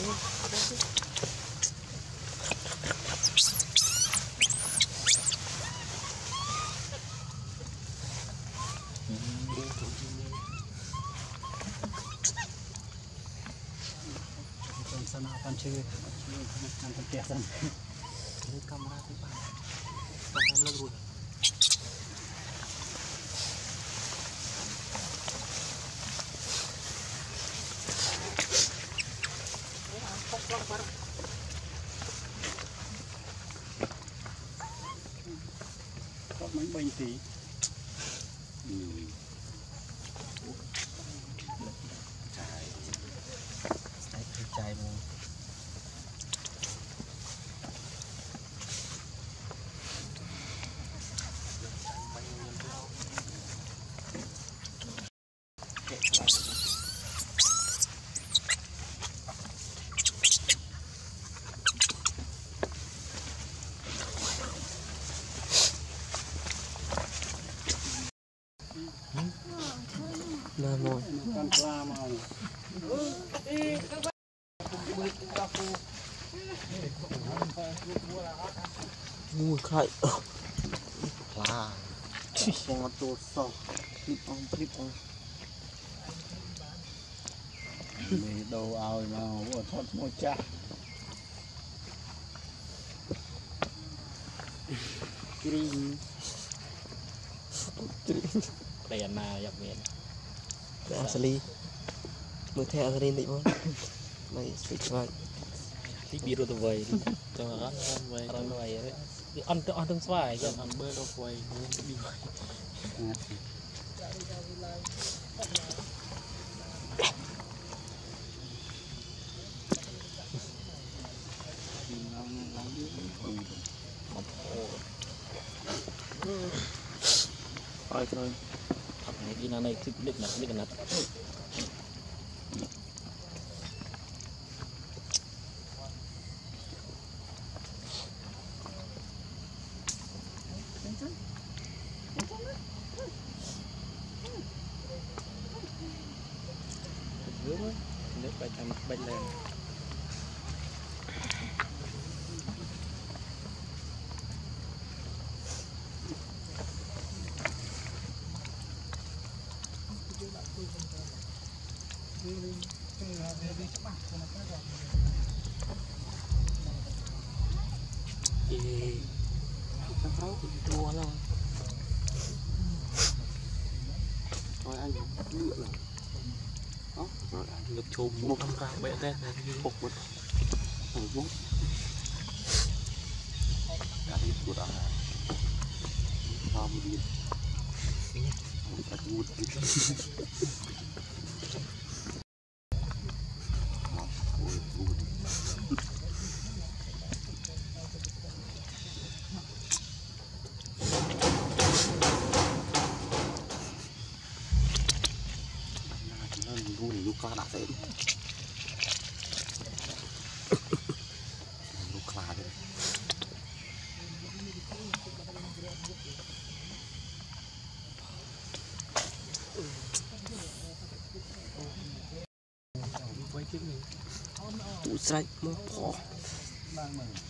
ini apa sih sanapan kamera apa? Kok main bayi sih? Nah, mau. kan lama Mùi khai. Là. Con tôi sao? Clip on, clip on. mì đồ ao mà vừa thoát môi cha Kiri. តែ អស់សាលីមើលថែអស់សាលីតិចមកមកស្វិចស្វាយទីពីរត់ទៅវៃចាំអត់វៃអត់វៃគឺអត់ទៅអស់ទាំងស្វាយចាំអត់មើលដល់វៃពីវៃអត់ទៅ gina na tik dik na dik na Hãy subscribe cho kênh Ghiền Mì Gõ Để không bỏ lỡ những video hấp dẫn thì nó nấu cũng chua lắm thôi. Anh lựa rồi đó rồi anh ngập chùm một trăm gram bẹ tên này phục mất bút đã đi của đã sao mà đi យូរនេះយូរខ្លាដាក់ស្អីយូរខ្លាទេអូស្រេចមកផោបានមើល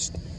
Just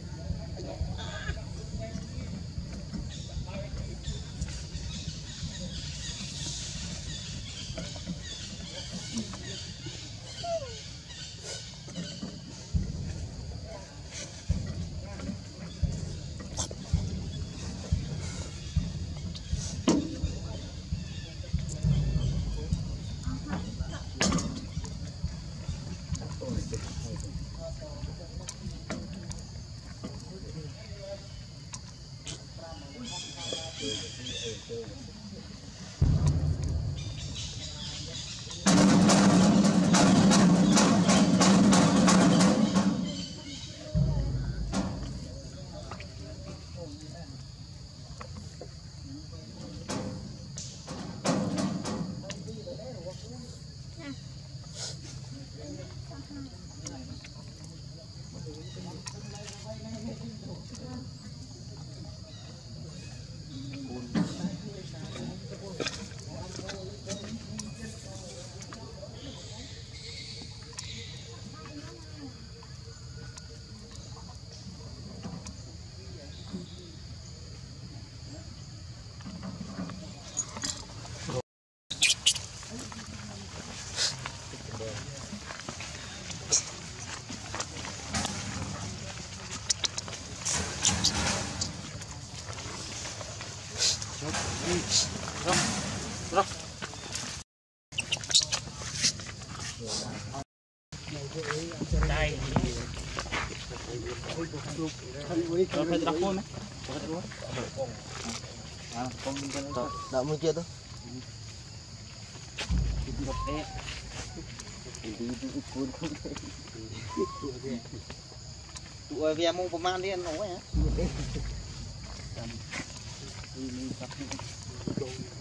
đợi mua kia thôi đi đi đi cuốn không tụi về mua bơm ăn đi ăn nổi hả?